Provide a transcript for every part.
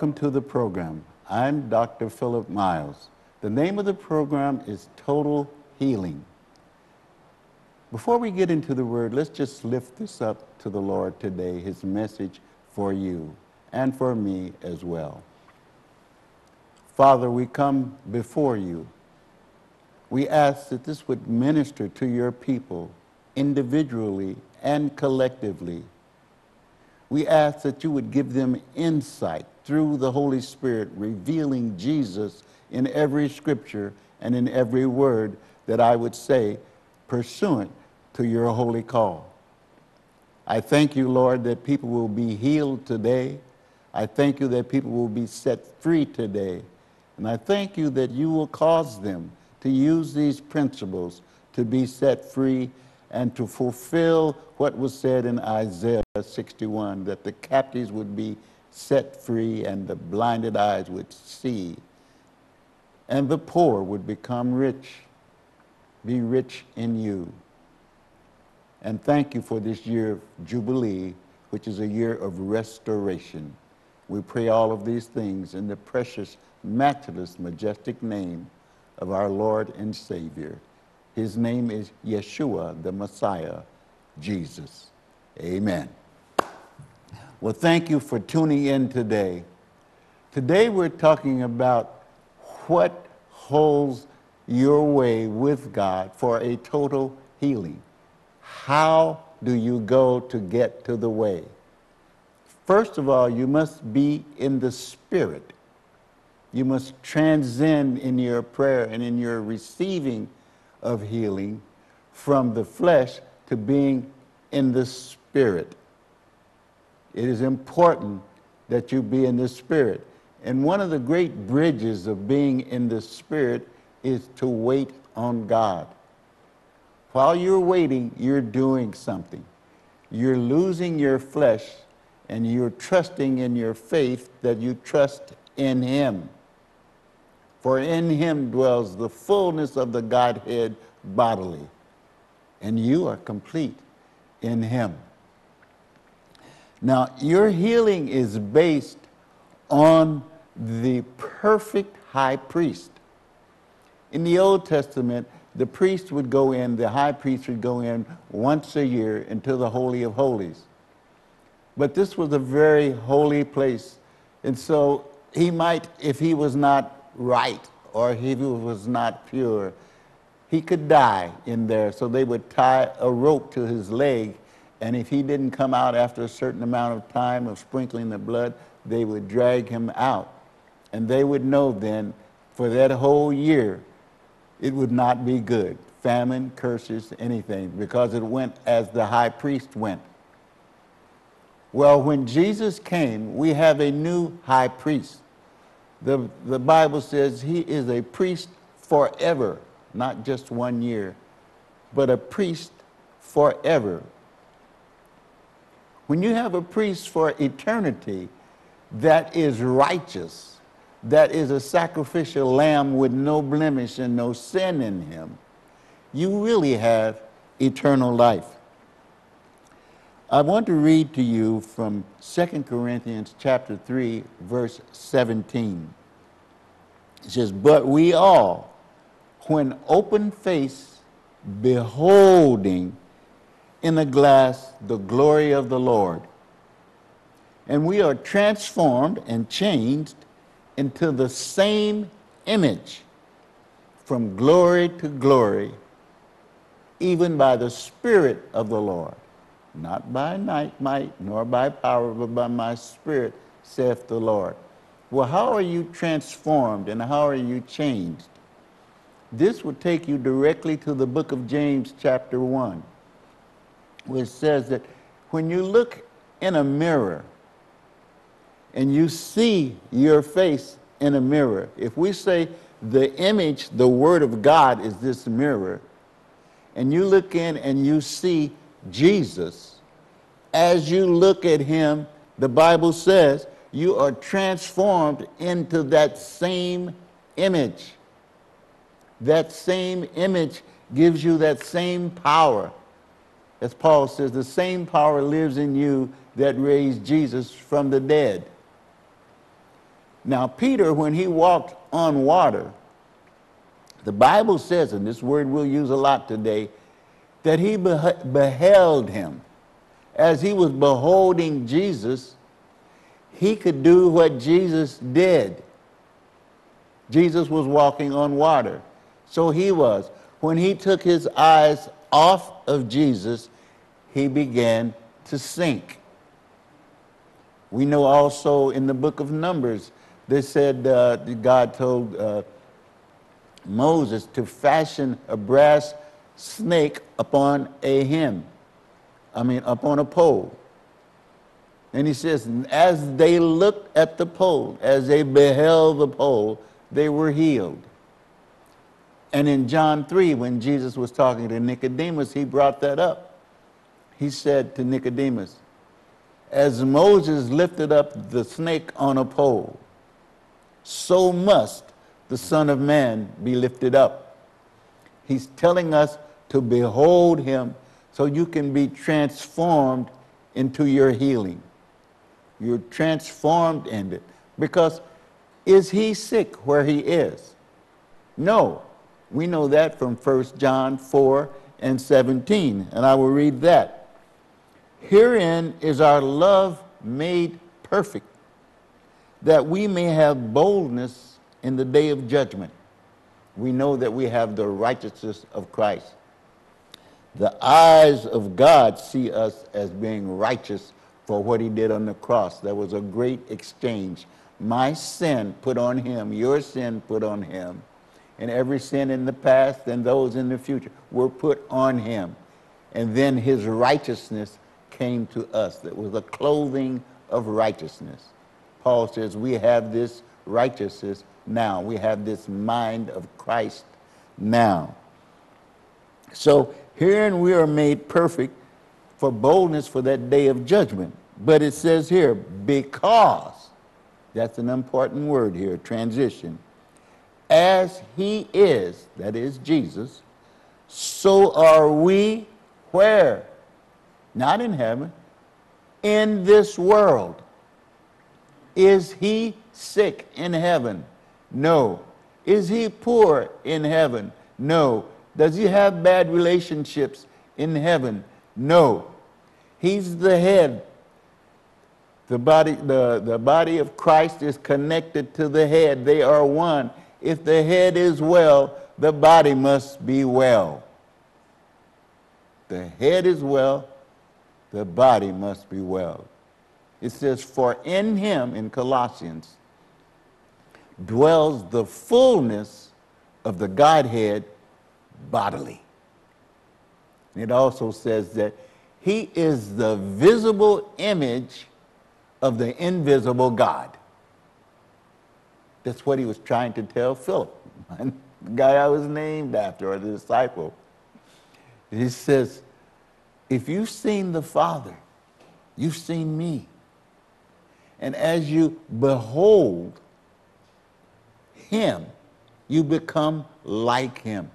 Welcome to the program. I'm Dr. Phillip Myles. The name of the program is Total Healing. Before we get into the word, let's just lift this up to the Lord today, his message for you and for me as well. Father, we come before you. We ask that this would minister to your people individually and collectively. We ask that you would give them insight through the Holy Spirit, revealing Jesus in every scripture and in every word that I would say pursuant to your holy call. I thank you, Lord, that people will be healed today. I thank you that people will be set free today. And I thank you that you will cause them to use these principles to be set free and to fulfill what was said in Isaiah 61 that the captives would be set free and the blinded eyes would see and the poor would become rich, be rich in you. And thank you for this year of Jubilee, which is a year of restoration. We pray all of these things in the precious, matchless, majestic name of our Lord and Savior. His name is Yeshua, the Messiah, Jesus. Amen. Well, thank you for tuning in today. Today we're talking about what holds your way with God for a total healing. How do you go to get to the way? First of all, you must be in the Spirit. You must transcend in your prayer and in your receiving of healing from the flesh to being in the Spirit. It is important that you be in the Spirit. And one of the great bridges of being in the Spirit is to wait on God. While you're waiting, you're doing something. You're losing your flesh and you're trusting in your faith that you trust in Him. For in Him dwells the fullness of the Godhead bodily, and you are complete in Him. Now, your healing is based on the perfect high priest. In the Old Testament, the priest would go in, the high priest would go in once a year into the Holy of Holies. But this was a very holy place. And so he might, if he was not right or he was not pure, he could die in there. So they would tie a rope to his leg. And if he didn't come out after a certain amount of time of sprinkling the blood, they would drag him out. And they would know then for that whole year, it would not be good. Famine, curses, anything, because it went as the high priest went. Well, when Jesus came, we have a new high priest. The, the Bible says he is a priest forever, not just one year, but a priest forever. When you have a priest for eternity that is righteous, that is a sacrificial lamb with no blemish and no sin in him, you really have eternal life. I want to read to you from 2 Corinthians chapter 3 verse 17. It says, "But we all when open face beholding in a glass the glory of the Lord, and we are transformed and changed into the same image from glory to glory, even by the Spirit of the Lord. Not by night might, nor by power, but by my Spirit, saith the Lord. Well, how are you transformed and how are you changed? This would take you directly to the book of James, chapter 1, which says that when you look in a mirror, and you see your face in a mirror, if we say the image, the Word of God is this mirror, and you look in and you see Jesus, as you look at Him, the Bible says you are transformed into that same image. That same image gives you that same power. As Paul says, the same power lives in you that raised Jesus from the dead. Now, Peter, when he walked on water, the Bible says, and this word we'll use a lot today, that he beheld him. As he was beholding Jesus, he could do what Jesus did. Jesus was walking on water. So he was. When he took his eyes off of Jesus, he began to sink. We know also in the book of Numbers, they said uh, God told uh, Moses to fashion a brass snake upon a hem, I mean, upon a pole. And he says, as they looked at the pole, as they beheld the pole, they were healed. And in John 3, when Jesus was talking to Nicodemus, he brought that up. He said to Nicodemus, As Moses lifted up the snake on a pole, so must the Son of Man be lifted up. He's telling us to behold him so you can be transformed into your healing. You're transformed in it. Because is he sick where he is? No. We know that from 1 John 4 and 17, and I will read that. Herein is our love made perfect, that we may have boldness in the day of judgment, we know that we have the righteousness of Christ. The eyes of God see us as being righteous for what he did on the cross. There was a great exchange. My sin put on him, your sin put on him, and every sin in the past and those in the future were put on him. And then his righteousness came to us. That was a clothing of righteousness. Paul says we have this righteousness now. We have this mind of Christ now. So herein we are made perfect for boldness for that day of judgment. But it says here, because, that's an important word here, transition. As he is, that is Jesus, so are we where? Not in heaven, in this world. Is he sick in heaven? No. Is he poor in heaven? No. Does he have bad relationships in heaven? No. He's the head. The body, the, the body of Christ is connected to the head. They are one. If the head is well, the body must be well. The head is well, the body must be well. It says, For in him, in Colossians, dwells the fullness of the Godhead bodily. It also says that he is the visible image of the invisible God. That's what he was trying to tell Philip, the guy I was named after, or the disciple. He says, If you've seen the Father, you've seen me. And as you behold him, you become like him.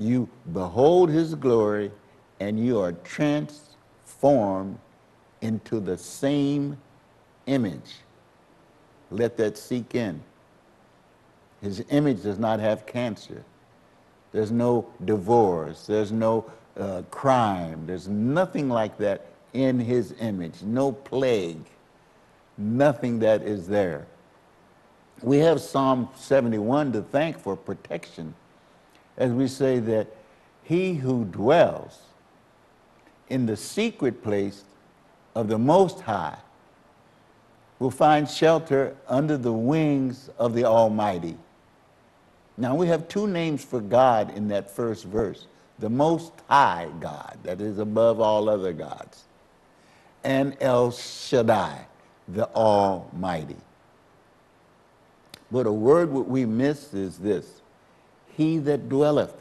You behold his glory and you are transformed into the same image. Let that sink in. His image does not have cancer. There's no divorce. There's no uh, crime. There's nothing like that in his image. No plague. Nothing that is there we have Psalm 71 to thank for protection as we say that he who dwells in the secret place of the Most High will find shelter under the wings of the Almighty. Now we have two names for God in that first verse the Most High God, that is above all other gods, and El Shaddai, the Almighty. But a word what we miss is this He that dwelleth,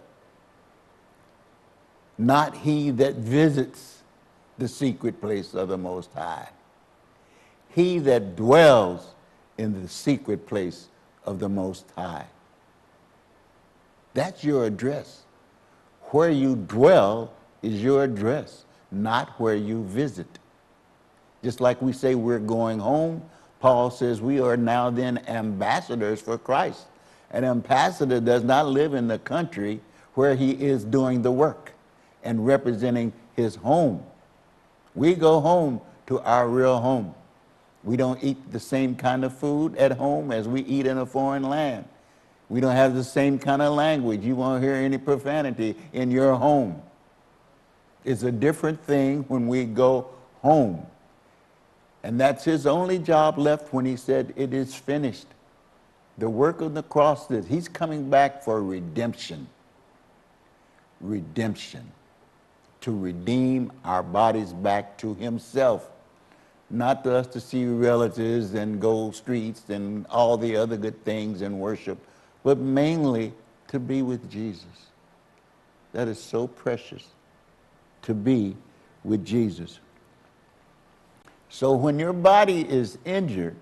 not he that visits the secret place of the Most High. He that dwells in the secret place of the Most High. That's your address. Where you dwell is your address, not where you visit. Just like we say we're going home, Paul says we are now then ambassadors for Christ. An ambassador does not live in the country where he is doing the work and representing his home. We go home to our real home. We don't eat the same kind of food at home as we eat in a foreign land. We don't have the same kind of language. You won't hear any profanity in your home. It's a different thing when we go home. And that's his only job left when he said, It is finished. The work of the cross is he's coming back for redemption. Redemption. To redeem our bodies back to himself. Not to us to see relatives and go streets and all the other good things and worship, but mainly to be with Jesus. That is so precious to be with Jesus. So when your body is injured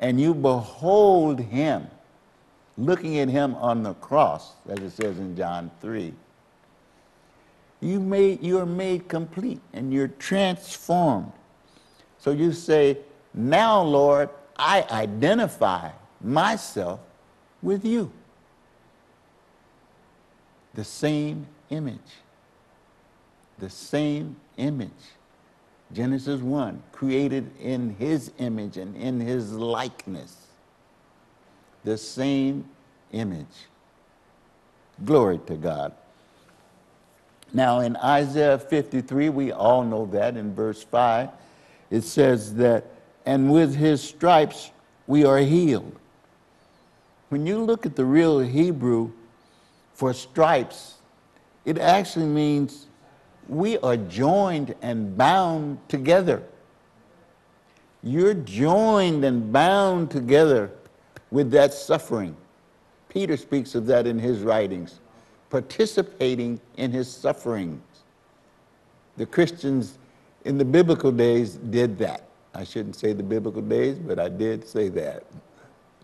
and you behold him, looking at him on the cross, as it says in John 3, you, made, you are made complete and you're transformed. So you say, Now, Lord, I identify myself with you. The same image. The same image. Genesis 1, created in his image and in his likeness. The same image. Glory to God. Now, in Isaiah 53, we all know that in verse 5, it says that, and with his stripes we are healed. When you look at the real Hebrew for stripes, it actually means we are joined and bound together. You're joined and bound together with that suffering. Peter speaks of that in his writings, participating in his sufferings. The Christians in the biblical days did that. I shouldn't say the biblical days, but I did say that.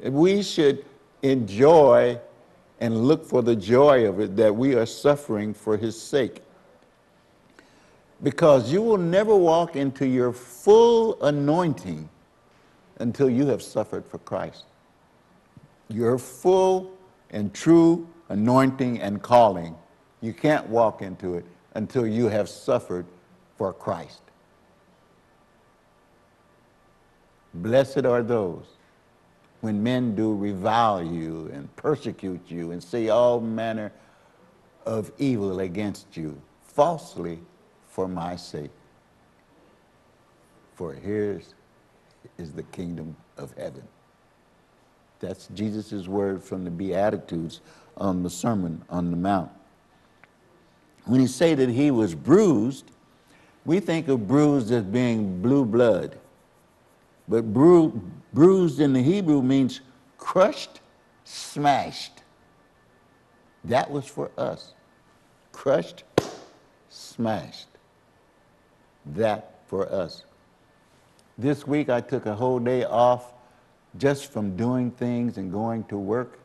We should enjoy and look for the joy of it that we are suffering for his sake because you will never walk into your full anointing until you have suffered for Christ. Your full and true anointing and calling, you can't walk into it until you have suffered for Christ. Blessed are those when men do revile you and persecute you and say all manner of evil against you falsely for my sake. For his is the kingdom of heaven. That's Jesus' word from the Beatitudes on the Sermon on the Mount. When he say that he was bruised, we think of bruised as being blue blood. But bru bruised in the Hebrew means crushed, smashed. That was for us. Crushed, smashed that for us. This week I took a whole day off just from doing things and going to work.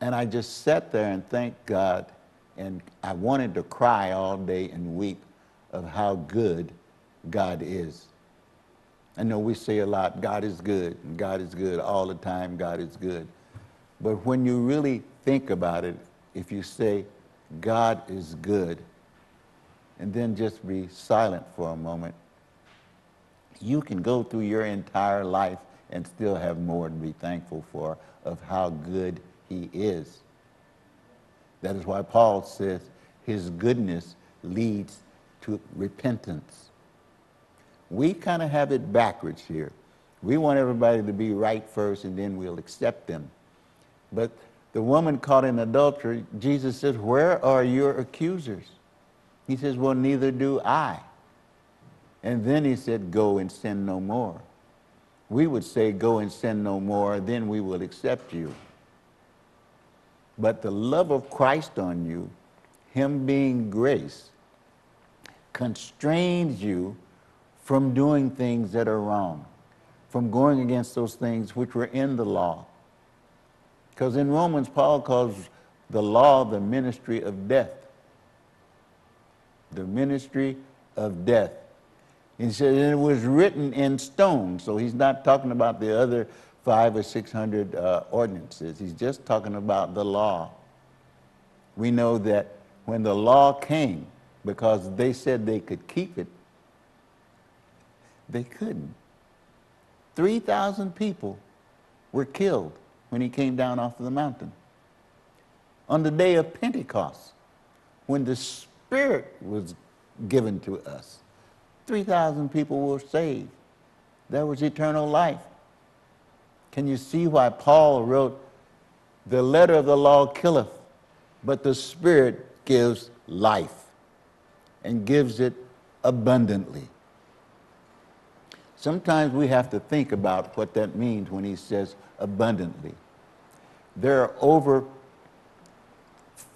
And I just sat there and thanked God. And I wanted to cry all day and weep of how good God is. I know we say a lot, God is good, and God is good all the time, God is good. But when you really think about it, if you say, God is good, and then just be silent for a moment, you can go through your entire life and still have more to be thankful for of how good he is. That is why Paul says his goodness leads to repentance. We kind of have it backwards here. We want everybody to be right first and then we'll accept them. But the woman caught in adultery, Jesus says, Where are your accusers? He says, Well, neither do I. And then he said, Go and sin no more. We would say, Go and sin no more, then we will accept you. But the love of Christ on you, Him being grace, constrains you from doing things that are wrong, from going against those things which were in the law. Because in Romans, Paul calls the law the ministry of death. The ministry of death. He said, and it was written in stone. So he's not talking about the other five or six hundred uh, ordinances. He's just talking about the law. We know that when the law came, because they said they could keep it, they couldn't. 3,000 people were killed when he came down off of the mountain. On the day of Pentecost, when the Spirit was given to us, 3,000 people were saved. There was eternal life. Can you see why Paul wrote, The letter of the law killeth, but the Spirit gives life and gives it abundantly? Sometimes we have to think about what that means when he says abundantly. There are over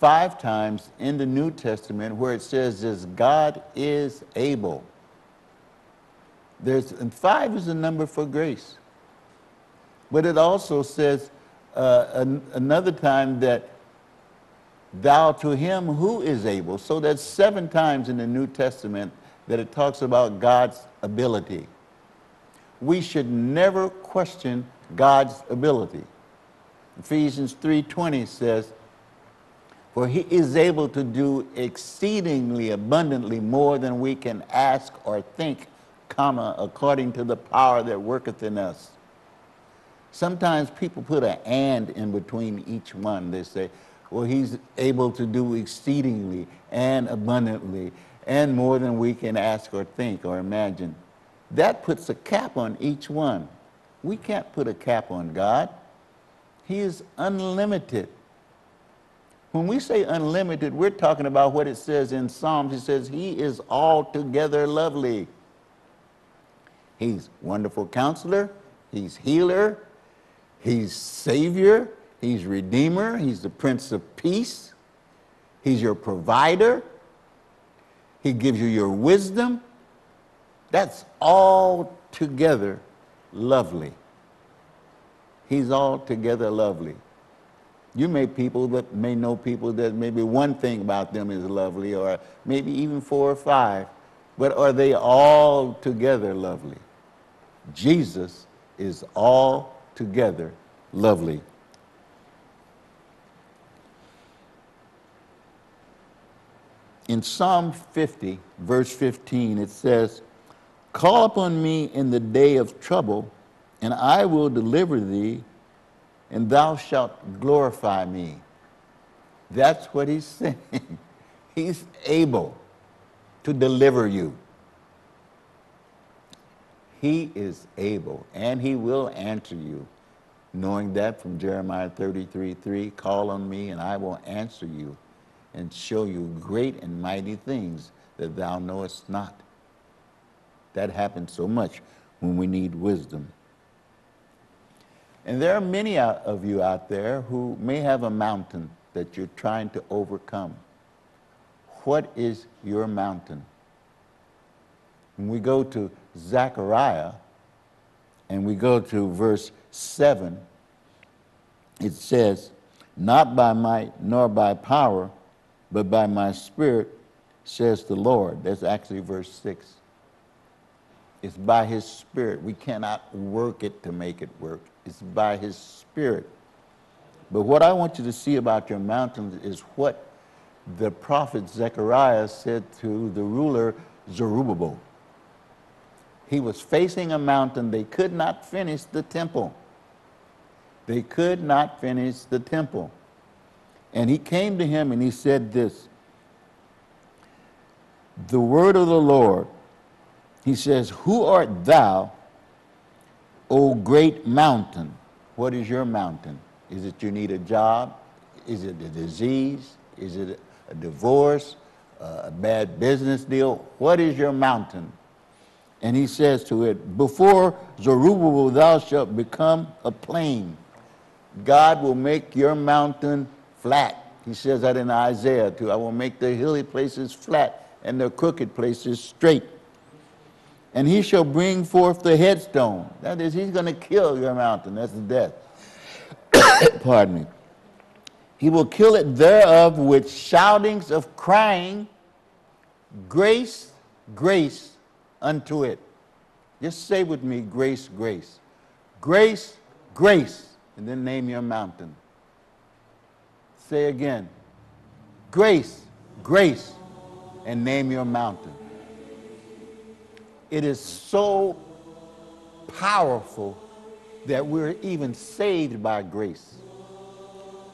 five times in the New Testament where it says this God is able. There's, and five is a number for grace. But it also says uh, an, another time that thou to him who is able. So that's seven times in the New Testament that it talks about God's ability. We should never question God's ability. Ephesians 3:20 says, "For he is able to do exceedingly abundantly more than we can ask or think, comma, according to the power that worketh in us." Sometimes people put an and in between each one. They say, well, he's able to do exceedingly and abundantly and more than we can ask or think or imagine. That puts a cap on each one. We can't put a cap on God. He is unlimited. When we say unlimited, we're talking about what it says in Psalms. It says, He is altogether lovely. He's wonderful counselor, He's healer, He's Savior, He's Redeemer, He's the Prince of Peace, He's your provider, He gives you your wisdom. That's all together lovely. He's altogether lovely. You may people that may know people that maybe one thing about them is lovely, or maybe even four or five, but are they all together lovely? Jesus is all together lovely. In Psalm 50, verse 15, it says, Call upon me in the day of trouble, and I will deliver thee, and thou shalt glorify me. That's what he's saying. he's able to deliver you. He is able, and he will answer you. Knowing that from Jeremiah 33 3, call on me, and I will answer you and show you great and mighty things that thou knowest not. That happens so much when we need wisdom. And there are many of you out there who may have a mountain that you're trying to overcome. What is your mountain? When we go to Zechariah and we go to verse 7, it says, Not by might nor by power, but by my spirit, says the Lord. That's actually verse 6. It's by his spirit. We cannot work it to make it work. It's by his spirit. But what I want you to see about your mountains is what the prophet Zechariah said to the ruler Zerubbabel. He was facing a mountain. They could not finish the temple. They could not finish the temple. And he came to him and he said this The word of the Lord he says, Who art thou, O great mountain? What is your mountain? Is it you need a job? Is it a disease? Is it a divorce? Uh, a bad business deal? What is your mountain? And he says to it, Before Zerubbabel thou shalt become a plain. God will make your mountain flat. He says that in Isaiah too. I will make the hilly places flat and the crooked places straight and he shall bring forth the headstone. That is, he's going to kill your mountain. That's the death. Pardon me. He will kill it thereof with shoutings of crying grace, grace unto it. Just say with me, grace, grace. Grace, grace, and then name your mountain. Say again, grace, grace, and name your mountain. It is so powerful that we're even saved by grace.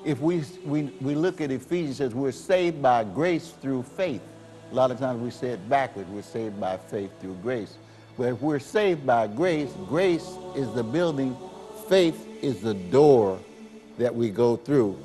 If we, we, we look at Ephesians, says we're saved by grace through faith. A lot of times we say it backwards. We're saved by faith through grace. But if we're saved by grace, grace is the building, faith is the door that we go through.